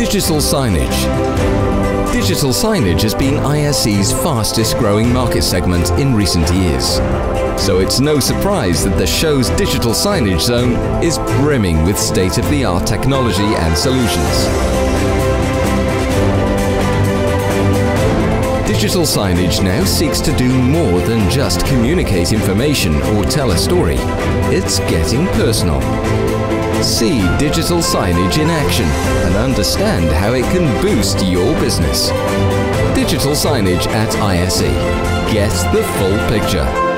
Digital signage. Digital signage has been ISE's fastest growing market segment in recent years. So it's no surprise that the show's digital signage zone is brimming with state-of-the-art technology and solutions. Digital signage now seeks to do more than just communicate information or tell a story. It's getting personal. See digital signage in action and understand how it can boost your business. Digital signage at ISE. Get the full picture.